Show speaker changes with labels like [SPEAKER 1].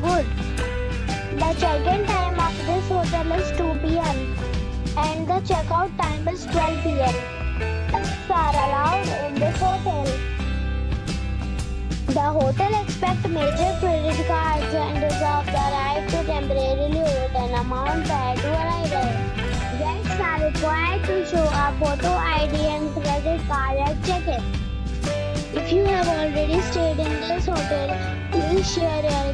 [SPEAKER 1] good. The check-in time of this hotel is 2 p.m. and the checkout time is 12 p.m. Pets are allowed in this hotel. The hotel expects major credit cards and reserves the right to temporarily hold an amount prior to arrival. Guests are required to show a photo ID and credit card at check-in. If you have already stayed in this hotel, please share your